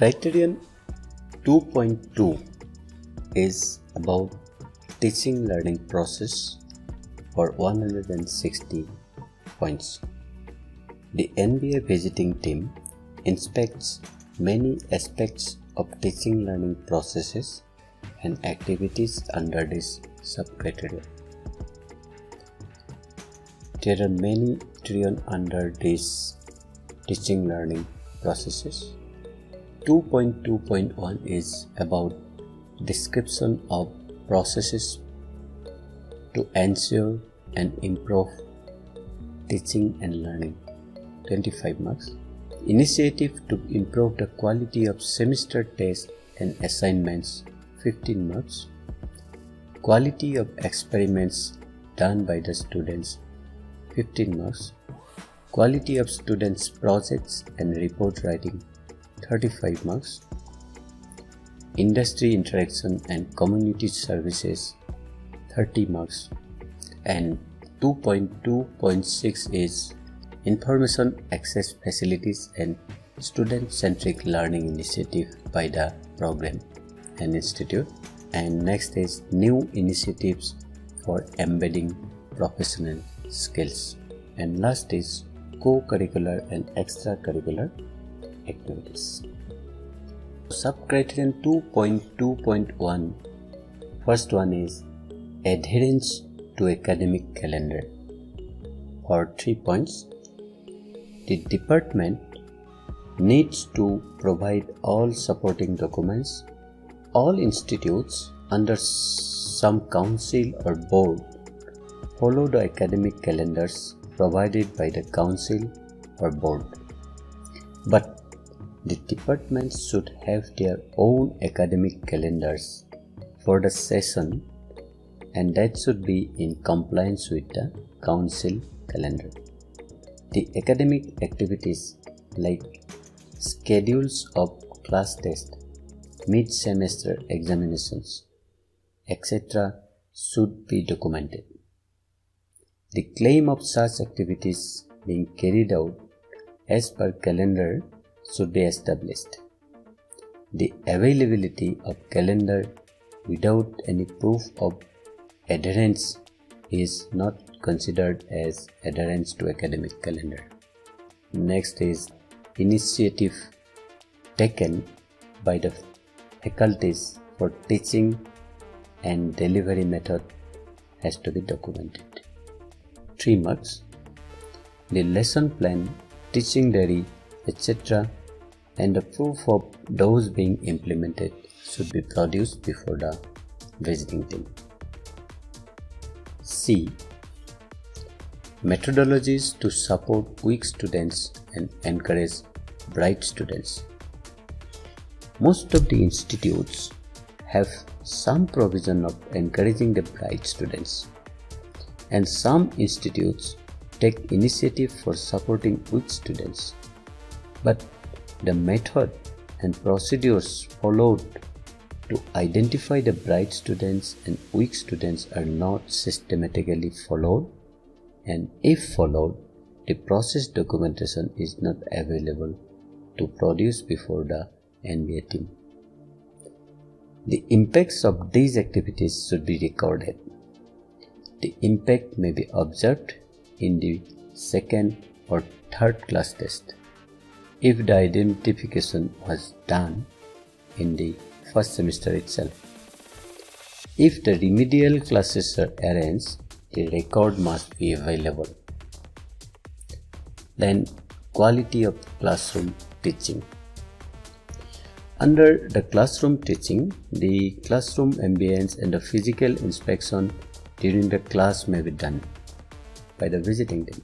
Criterion 2.2 is about teaching learning process for 160 points. The NBA visiting team inspects many aspects of teaching learning processes and activities under this subcriterion. There are many criterion under this teaching learning processes. 2.2.1 is about description of processes to ensure and improve teaching and learning. 25 marks. Initiative to improve the quality of semester tests and assignments. 15 marks. Quality of experiments done by the students. 15 marks. Quality of students projects and report writing 35 marks industry interaction and community services 30 marks and 2.2.6 is information access facilities and student centric learning initiative by the program and institute. And next is new initiatives for embedding professional skills. And last is co-curricular and extracurricular activities Subcriterion 2.2.1 First one is adherence to academic calendar. For three points, the department needs to provide all supporting documents. All institutes under some council or board follow the academic calendars provided by the council or board. But the departments should have their own academic calendars for the session and that should be in compliance with the council calendar. The academic activities like schedules of class test, mid-semester examinations, etc. should be documented. The claim of such activities being carried out as per calendar should be established. The availability of calendar without any proof of adherence is not considered as adherence to academic calendar. Next is initiative taken by the faculties for teaching and delivery method has to be documented. 3 marks. The lesson plan, teaching diary, etc and the proof of those being implemented should be produced before the visiting team. C. Methodologies to support weak students and encourage bright students. Most of the institutes have some provision of encouraging the bright students, and some institutes take initiative for supporting weak students. But the method and procedures followed to identify the bright students and weak students are not systematically followed and if followed the process documentation is not available to produce before the NBA team. The impacts of these activities should be recorded. The impact may be observed in the second or third class test if the identification was done in the first semester itself. If the remedial classes are arranged, the record must be available. Then, quality of classroom teaching. Under the classroom teaching, the classroom ambience and the physical inspection during the class may be done by the visiting team.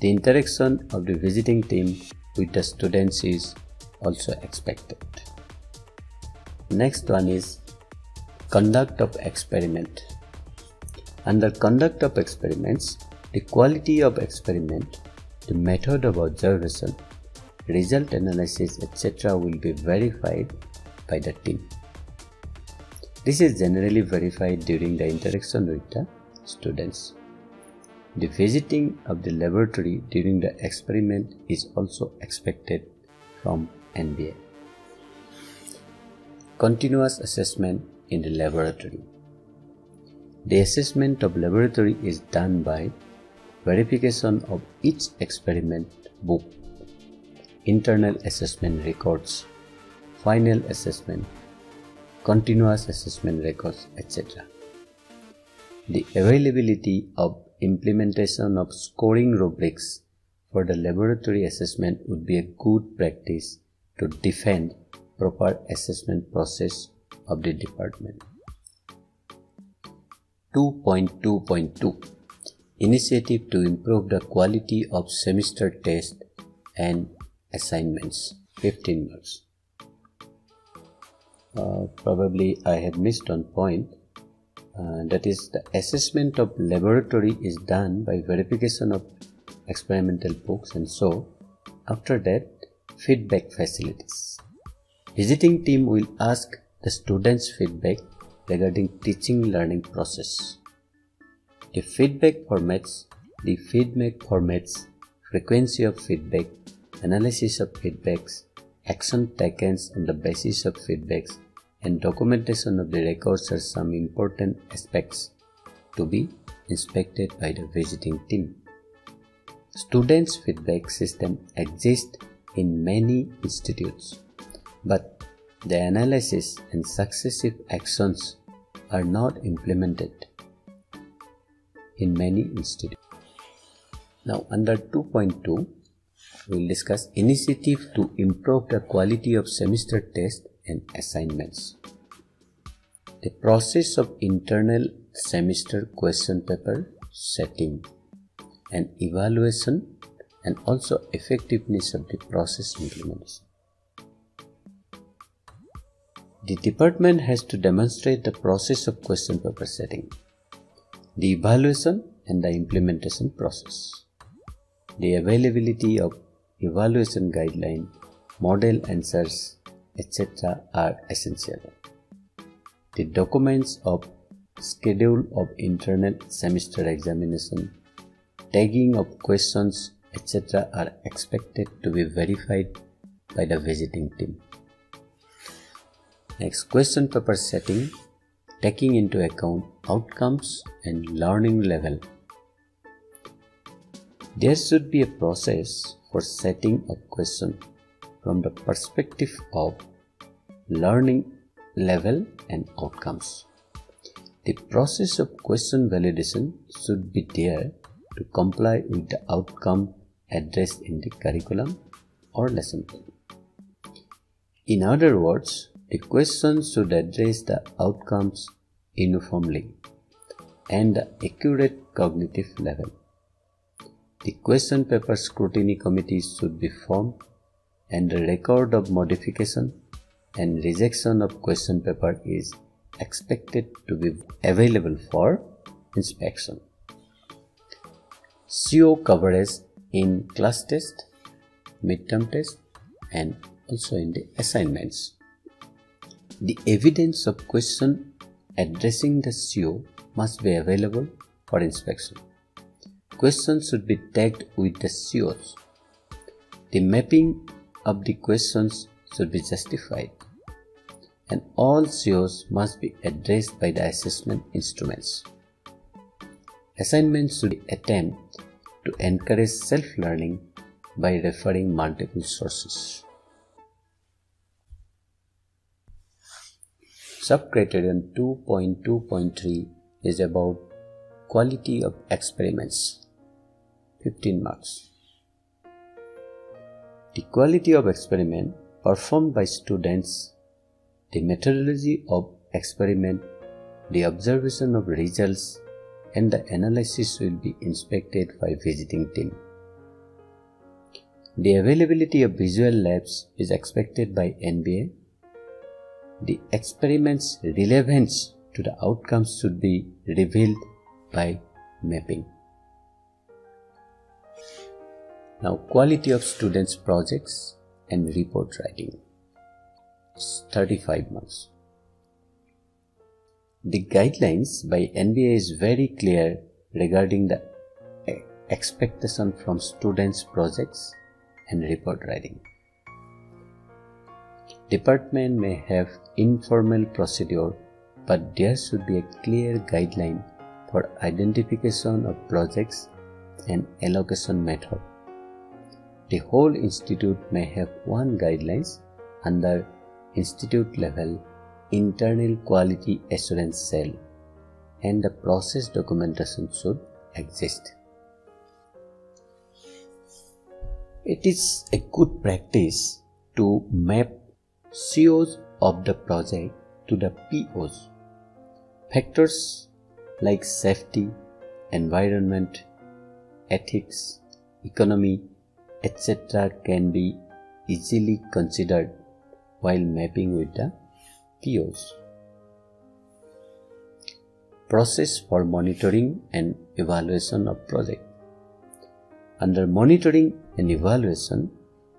The interaction of the visiting team with the students is also expected. Next one is conduct of experiment. Under conduct of experiments, the quality of experiment, the method of observation, result analysis, etc. will be verified by the team. This is generally verified during the interaction with the students. The visiting of the laboratory during the experiment is also expected from NBA. continuous assessment in the laboratory. The assessment of laboratory is done by verification of each experiment book, internal assessment records, final assessment, continuous assessment records, etc. The availability of implementation of scoring rubrics for the laboratory assessment would be a good practice to defend proper assessment process of the department. 2.2.2 Initiative to improve the quality of semester test and assignments 15 marks. Uh, probably I had missed one point. Uh, that is the assessment of laboratory is done by verification of experimental books and so after that feedback facilities. Visiting team will ask the students feedback regarding teaching learning process. The feedback formats, the feedback formats, frequency of feedback, analysis of feedbacks, action taken on the basis of feedbacks, and documentation of the records are some important aspects to be inspected by the visiting team. Students' feedback system exists in many institutes but the analysis and successive actions are not implemented in many institutes. Now, under 2.2, we will discuss initiative to improve the quality of semester tests and assignments. The process of internal semester question paper setting and evaluation and also effectiveness of the process implementation. The department has to demonstrate the process of question paper setting, the evaluation and the implementation process. The availability of evaluation guideline, model answers, etc. are essential. The documents of schedule of internal semester examination, tagging of questions, etc. are expected to be verified by the visiting team. Next, question paper setting, taking into account outcomes and learning level. There should be a process for setting a question from the perspective of learning level and outcomes. The process of question validation should be there to comply with the outcome addressed in the curriculum or lesson plan. In other words, the question should address the outcomes uniformly and the accurate cognitive level. The question paper scrutiny committee should be formed and the record of modification and rejection of question paper is expected to be available for inspection. CO coverage in class test, midterm test and also in the assignments. The evidence of question addressing the CO must be available for inspection. Questions should be tagged with the COs. The mapping of the questions should be justified and all COs must be addressed by the assessment instruments. Assignments should attempt to encourage self-learning by referring multiple sources. Subcriterion 2.2.3 is about quality of experiments. 15 marks. The quality of experiment performed by students, the methodology of experiment, the observation of results, and the analysis will be inspected by visiting team. The availability of visual labs is expected by NBA the experiment's relevance to the outcomes should be revealed by mapping. Now, quality of students' projects and report writing. 35 marks. The guidelines by NBA is very clear regarding the expectation from students' projects and report writing. department may have informal procedure, but there should be a clear guideline for identification of projects and allocation method. The whole institute may have one guidelines under institute level internal quality assurance cell and the process documentation should exist. It is a good practice to map COs of the project to the POs. Factors like safety, environment, ethics, economy, etc. can be easily considered while mapping with the POs. Process for monitoring and evaluation of project. Under monitoring and evaluation,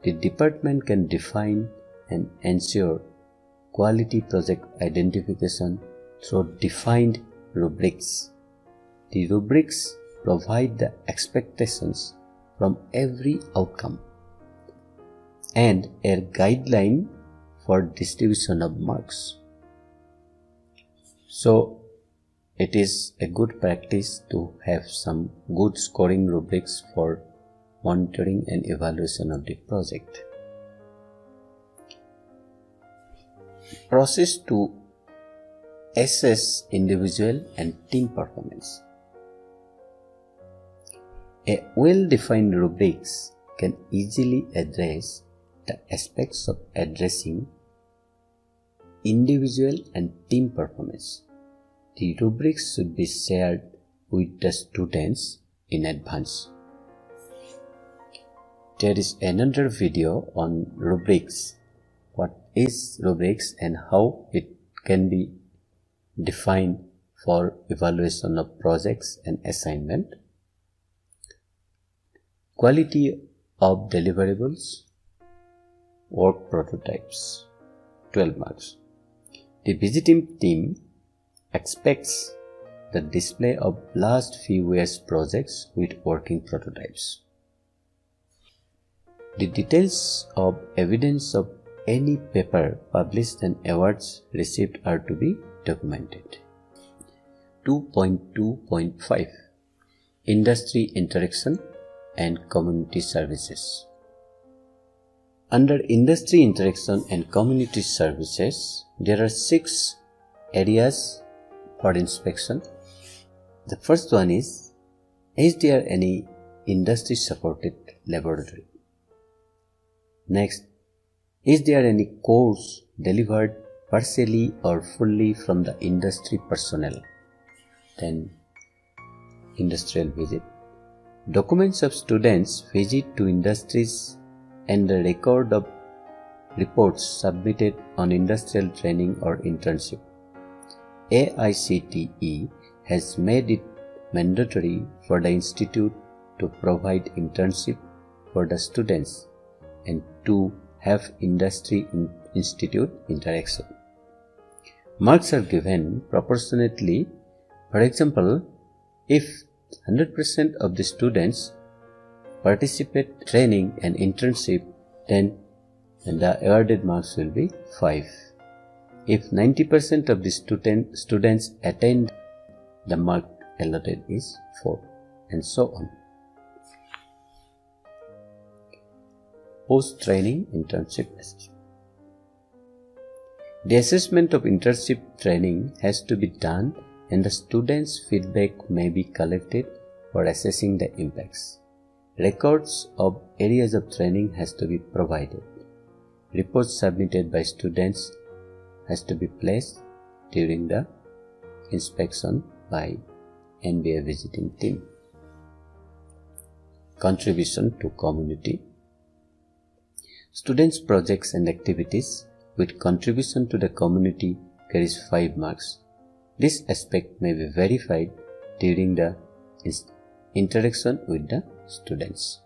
the department can define and ensure quality project identification through defined rubrics. The rubrics provide the expectations from every outcome and a guideline for distribution of marks. So, it is a good practice to have some good scoring rubrics for monitoring and evaluation of the project. Process to assess individual and team performance. A well-defined rubrics can easily address the aspects of addressing individual and team performance. The rubrics should be shared with the students in advance. There is another video on rubrics. What is rubrics and how it can be defined for evaluation of projects and assignment. Quality of deliverables, work prototypes, 12 marks. The visiting team expects the display of last few years projects with working prototypes. The details of evidence of any paper published and awards received are to be documented. 2.2.5 Industry Interaction and Community Services Under Industry Interaction and Community Services, there are six areas for inspection. The first one is Is there any industry supported laboratory? Next, is there any course delivered partially or fully from the industry personnel? Then, industrial visit. Documents of students visit to industries and the record of reports submitted on industrial training or internship. AICTE has made it mandatory for the institute to provide internship for the students and to have industry in institute interaction. Marks are given proportionately. For example, if 100% of the students participate training and internship, then and the awarded marks will be 5. If 90% of the student, students attend, the mark allotted is 4 and so on. Post-training internship assessment. The assessment of internship training has to be done and the students' feedback may be collected for assessing the impacts. Records of areas of training has to be provided. Reports submitted by students has to be placed during the inspection by NBA visiting team. Contribution to community Students' projects and activities with contribution to the community carries 5 marks. This aspect may be verified during the interaction with the students.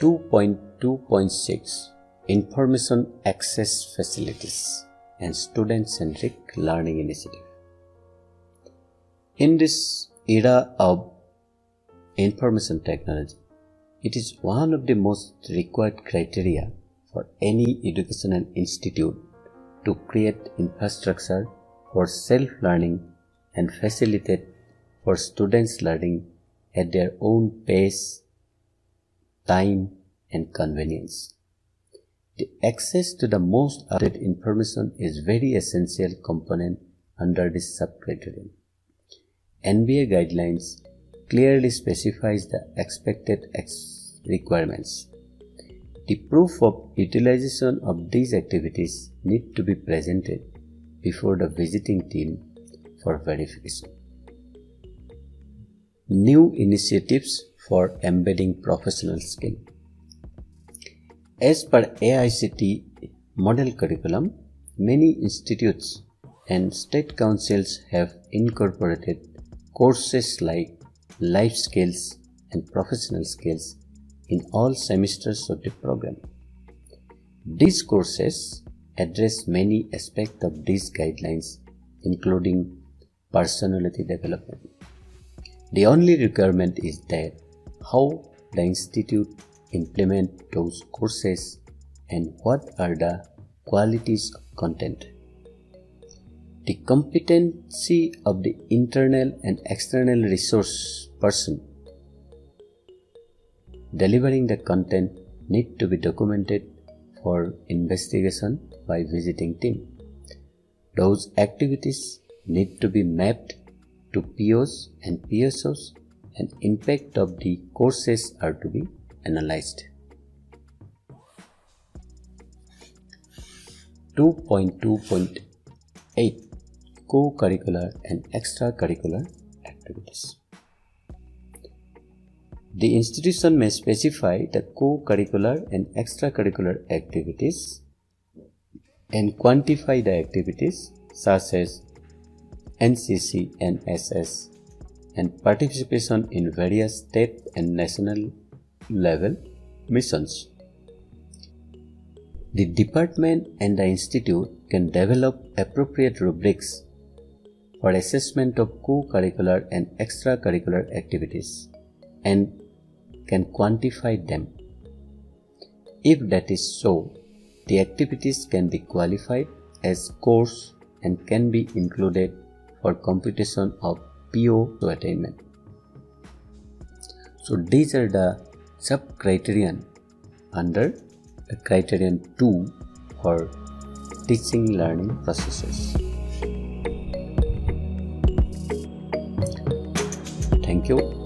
2.2.6 Information Access Facilities and Student Centric Learning Initiative. In this era of information technology, it is one of the most required criteria for any educational institute to create infrastructure for self-learning and facilitate for students learning at their own pace, time and convenience. The access to the most updated information is very essential component under this subcriterion. NBA guidelines clearly specifies the expected ex requirements. The proof of utilization of these activities need to be presented before the visiting team for verification. New initiatives for embedding professional skill. As per AICTE model curriculum, many institutes and state councils have incorporated courses like life skills and professional skills in all semesters of the program. These courses address many aspects of these guidelines, including personality development. The only requirement is that how the institute implement those courses and what are the qualities of content. The competency of the internal and external resource person delivering the content need to be documented for investigation by visiting team. Those activities need to be mapped to POs and PSOs and impact of the courses are to be analyzed. 2.2.8 Co-curricular and extracurricular activities. The institution may specify the co-curricular and extracurricular activities and quantify the activities such as NCC and NSS and participation in various state and national level missions. The department and the institute can develop appropriate rubrics for assessment of co-curricular and extracurricular activities and can quantify them. If that is so, the activities can be qualified as course and can be included for computation of PO to attainment. So these are the sub criterion under the criterion 2 for teaching learning processes. Thank you.